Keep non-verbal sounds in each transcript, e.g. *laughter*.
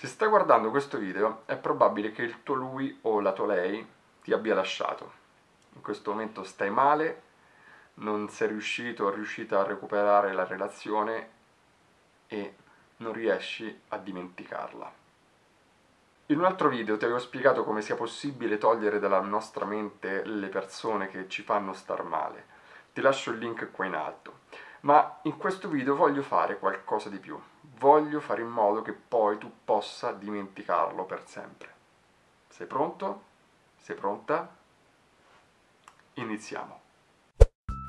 Se stai guardando questo video è probabile che il tuo lui o la tua lei ti abbia lasciato. In questo momento stai male, non sei riuscito o riuscita a recuperare la relazione e non riesci a dimenticarla. In un altro video ti avevo spiegato come sia possibile togliere dalla nostra mente le persone che ci fanno star male. Ti lascio il link qua in alto. Ma in questo video voglio fare qualcosa di più. Voglio fare in modo che poi tu possa dimenticarlo per sempre. Sei pronto? Sei pronta? Iniziamo.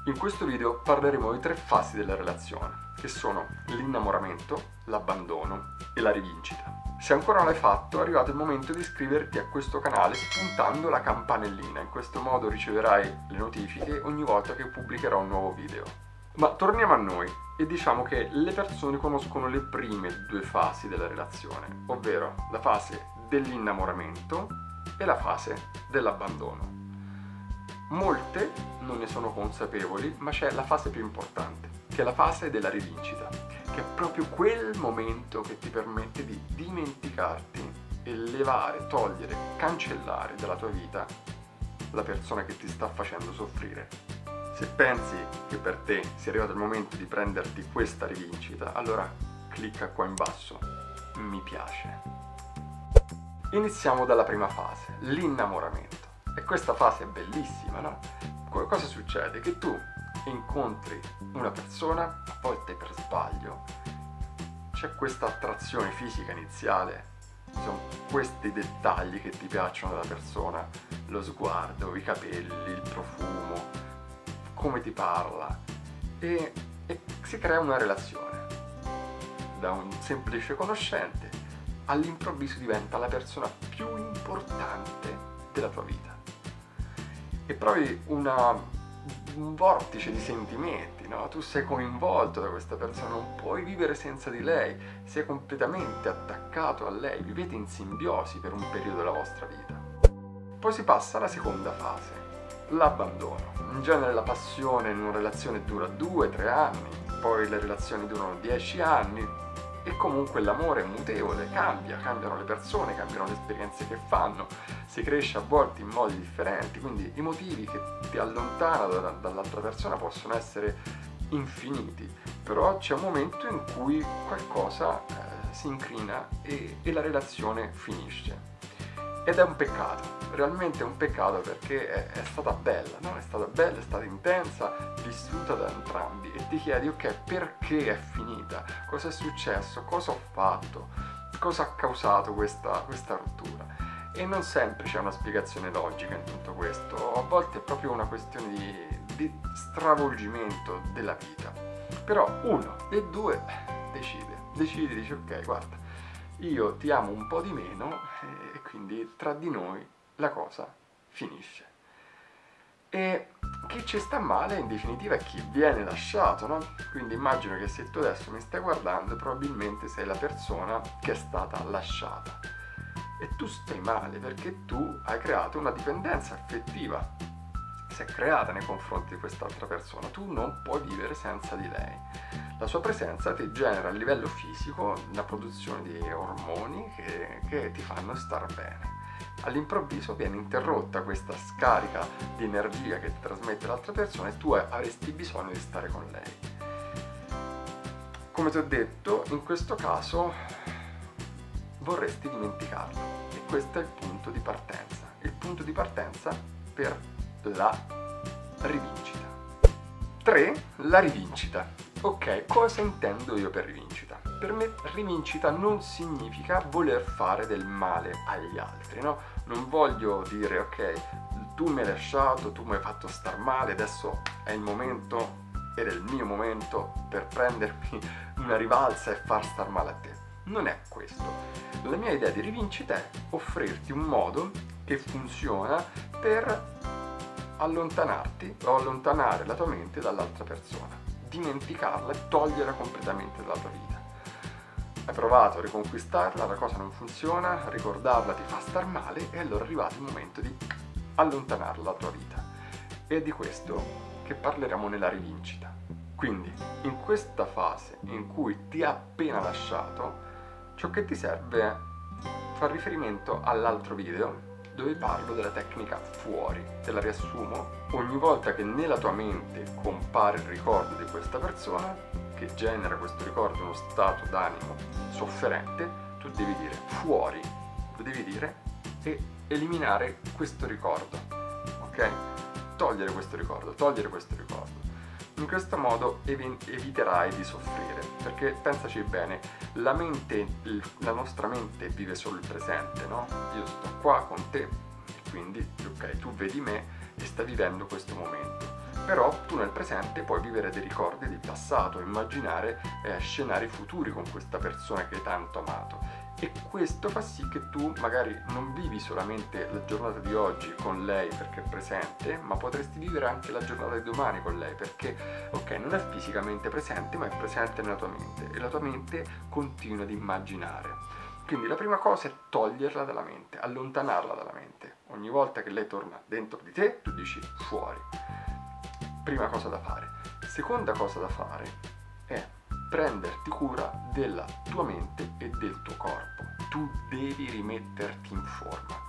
In questo video parleremo di tre fasi della relazione, che sono l'innamoramento, l'abbandono e la rivincita. Se ancora non l'hai fatto, è arrivato il momento di iscriverti a questo canale spuntando la campanellina, in questo modo riceverai le notifiche ogni volta che pubblicherò un nuovo video. Ma torniamo a noi e diciamo che le persone conoscono le prime due fasi della relazione, ovvero la fase dell'innamoramento e la fase dell'abbandono. Molte non ne sono consapevoli, ma c'è la fase più importante, che è la fase della rivincita che è proprio quel momento che ti permette di dimenticarti e levare, togliere, cancellare dalla tua vita la persona che ti sta facendo soffrire. Se pensi che per te sia arrivato il momento di prenderti questa rivincita, allora clicca qua in basso, mi piace. Iniziamo dalla prima fase, l'innamoramento. E questa fase è bellissima, no? Cosa succede? Che tu incontri una persona, a volte per sbaglio, c'è questa attrazione fisica iniziale, sono questi dettagli che ti piacciono della persona, lo sguardo, i capelli, il profumo, come ti parla e, e si crea una relazione. Da un semplice conoscente all'improvviso diventa la persona più importante della tua vita. E provi una un vortice di sentimenti, no? Tu sei coinvolto da questa persona, non puoi vivere senza di lei, sei completamente attaccato a lei, vivete in simbiosi per un periodo della vostra vita. Poi si passa alla seconda fase, l'abbandono. In genere la passione in una relazione dura 2-3 anni, poi le relazioni durano 10 anni, e comunque l'amore è mutevole, cambia, cambiano le persone, cambiano le esperienze che fanno, si cresce a volte in modi differenti, quindi i motivi che ti allontanano dall'altra persona possono essere infiniti, però c'è un momento in cui qualcosa eh, si incrina e, e la relazione finisce. Ed è un peccato, realmente è un peccato perché è, è, stata bella, no? È stata bella, è stata intensa, vissuta da entrambi e ti chiedi ok perché è finita, cosa è successo, cosa ho fatto, cosa ha causato questa, questa rottura. E non sempre c'è una spiegazione logica in tutto questo, a volte è proprio una questione di, di stravolgimento della vita. Però uno e due decide, decide, dice ok guarda, io ti amo un po' di meno e quindi tra di noi la cosa finisce. E chi ci sta male in definitiva è chi viene lasciato, no? Quindi immagino che se tu adesso mi stai guardando probabilmente sei la persona che è stata lasciata. E tu stai male perché tu hai creato una dipendenza affettiva. Si è creata nei confronti di quest'altra persona. Tu non puoi vivere senza di lei. La sua presenza ti genera a livello fisico la produzione di ormoni che, che ti fanno star bene all'improvviso viene interrotta questa scarica di energia che ti trasmette l'altra persona e tu avresti bisogno di stare con lei. Come ti ho detto, in questo caso vorresti dimenticarlo e questo è il punto di partenza, il punto di partenza per la rivincita. 3. La rivincita. Ok, cosa intendo io per rivincita? Per me rivincita non significa voler fare del male agli altri, no? Non voglio dire ok, tu mi hai lasciato, tu mi hai fatto star male, adesso è il momento ed è il mio momento per prendermi *laughs* una rivalsa e far star male a te. Non è questo. La mia idea di rivincita è offrirti un modo che funziona per allontanarti o allontanare la tua mente dall'altra persona dimenticarla e toglierla completamente dalla tua vita. Hai provato a riconquistarla, la cosa non funziona, ricordarla ti fa star male e allora è arrivato il momento di allontanarla dalla tua vita. E è di questo che parleremo nella rivincita. Quindi, in questa fase in cui ti ha appena lasciato, ciò che ti serve fa riferimento all'altro video dove parlo della tecnica fuori. Te la riassumo. Ogni volta che nella tua mente compare il ricordo di questa persona, che genera questo ricordo uno stato d'animo sofferente, tu devi dire fuori, lo devi dire e eliminare questo ricordo. Ok? Togliere questo ricordo, togliere questo ricordo. In questo modo eviterai di soffrire, perché pensaci bene, la, mente, la nostra mente vive solo il presente, no? Io sto qua con te, quindi ok, tu vedi me e stai vivendo questo momento. Però tu nel presente puoi vivere dei ricordi del passato, immaginare eh, scenari futuri con questa persona che hai tanto amato e questo fa sì che tu magari non vivi solamente la giornata di oggi con lei perché è presente, ma potresti vivere anche la giornata di domani con lei perché, ok, non è fisicamente presente, ma è presente nella tua mente e la tua mente continua ad immaginare. Quindi la prima cosa è toglierla dalla mente, allontanarla dalla mente. Ogni volta che lei torna dentro di te, tu dici fuori. Prima cosa da fare. Seconda cosa da fare è prenderti cura della tua mente e del corpo. Tu devi rimetterti in forma.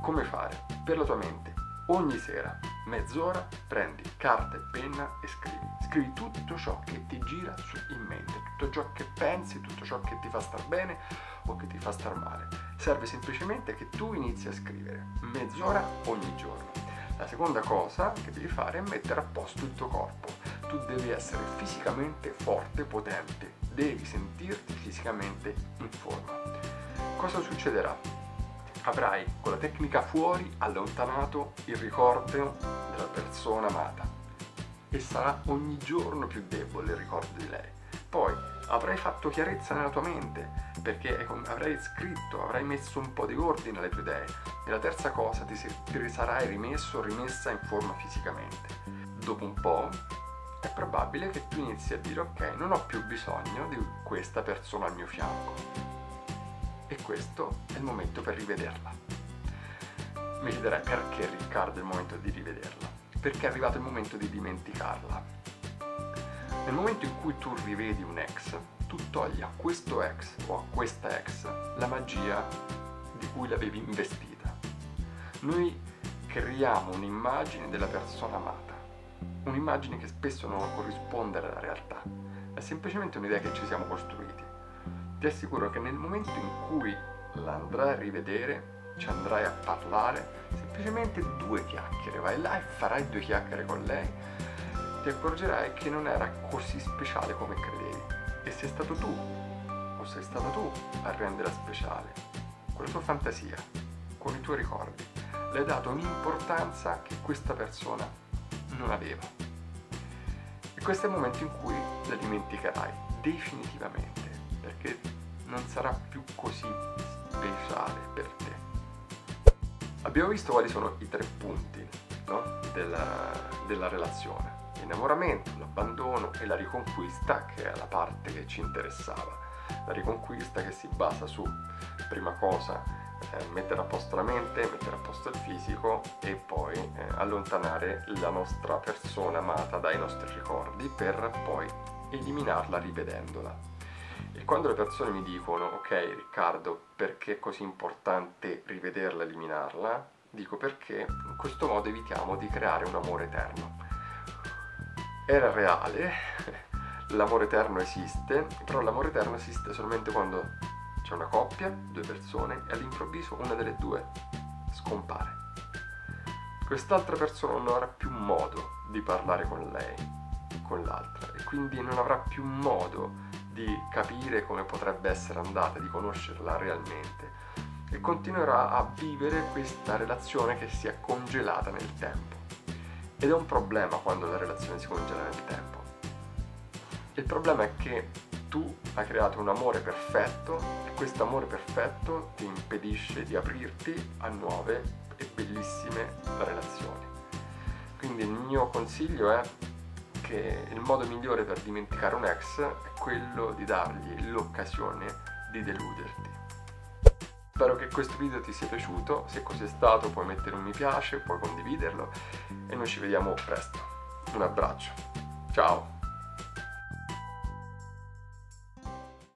Come fare? Per la tua mente, ogni sera, mezz'ora, prendi carta e penna e scrivi. Scrivi tutto ciò che ti gira in mente, tutto ciò che pensi, tutto ciò che ti fa star bene o che ti fa star male. Serve semplicemente che tu inizi a scrivere mezz'ora ogni giorno. La seconda cosa che devi fare è mettere a posto il tuo corpo tu devi essere fisicamente forte, potente, devi sentirti fisicamente in forma. Cosa succederà? Avrai con la tecnica fuori allontanato il ricordo della persona amata e sarà ogni giorno più debole il ricordo di lei. Poi avrai fatto chiarezza nella tua mente perché avrai scritto, avrai messo un po' di ordine alle tue idee e la terza cosa ti, sarai rimesso rimessa in forma fisicamente. Dopo un po' è probabile che tu inizi a dire ok, non ho più bisogno di questa persona al mio fianco. E questo è il momento per rivederla. Mi chiederai perché Riccardo è il momento di rivederla? Perché è arrivato il momento di dimenticarla. Nel momento in cui tu rivedi un ex, tu togli a questo ex o a questa ex la magia di cui l'avevi investita. Noi creiamo un'immagine della persona amata un'immagine che spesso non corrisponde alla realtà, è semplicemente un'idea che ci siamo costruiti. Ti assicuro che nel momento in cui la andrai a rivedere, ci andrai a parlare, semplicemente due chiacchiere, vai là e farai due chiacchiere con lei, ti accorgerai che non era così speciale come credevi e sei stato tu, o sei stata tu a renderla speciale, con la tua fantasia, con i tuoi ricordi. Le hai dato un'importanza che questa persona non aveva. E questo è il momento in cui la dimenticherai definitivamente, perché non sarà più così speciale per te. Abbiamo visto quali sono i tre punti no? della, della relazione. L'innamoramento, l'abbandono e la riconquista, che è la parte che ci interessava. La riconquista che si basa su, prima cosa, eh, mettere a posto la mente, mettere a posto il fisico e poi eh, allontanare la nostra persona amata dai nostri ricordi per poi eliminarla rivedendola. E quando le persone mi dicono, ok Riccardo, perché è così importante rivederla, eliminarla? Dico perché in questo modo evitiamo di creare un amore eterno. Era reale, *laughs* l'amore eterno esiste, però l'amore eterno esiste solamente quando c'è una coppia, due persone e all'improvviso una delle due scompare. Quest'altra persona non avrà più modo di parlare con lei, con l'altra e quindi non avrà più modo di capire come potrebbe essere andata, di conoscerla realmente e continuerà a vivere questa relazione che si è congelata nel tempo. Ed è un problema quando la relazione si congela nel tempo. Il problema è che tu hai creato un amore perfetto e questo amore perfetto ti impedisce di aprirti a nuove e bellissime relazioni. Quindi il mio consiglio è che il modo migliore per dimenticare un ex è quello di dargli l'occasione di deluderti. Spero che questo video ti sia piaciuto, se così è stato puoi mettere un mi piace, puoi condividerlo e noi ci vediamo presto. Un abbraccio, ciao!